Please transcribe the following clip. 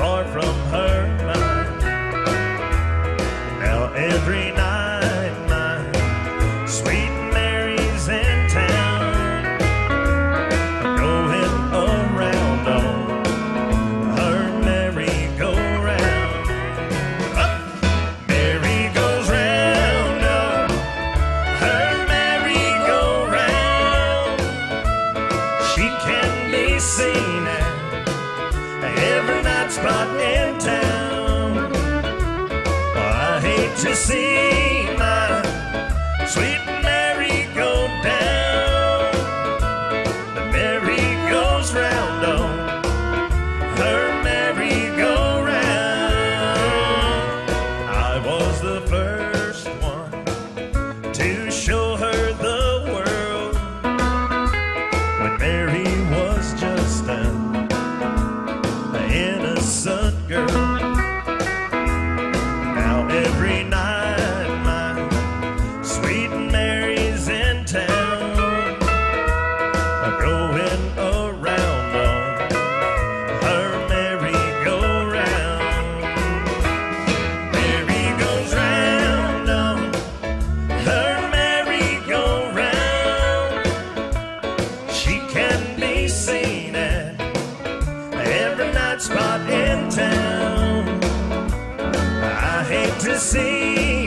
far from her. Spot in town. I hate to see my sweet Mary go down. The Mary goes round on her merry-go-round. I was the first one to show her sweet Mary's in town, going around on her merry-go-round. Mary goes round on her merry-go-round. She can be seen at every in town. I hate to see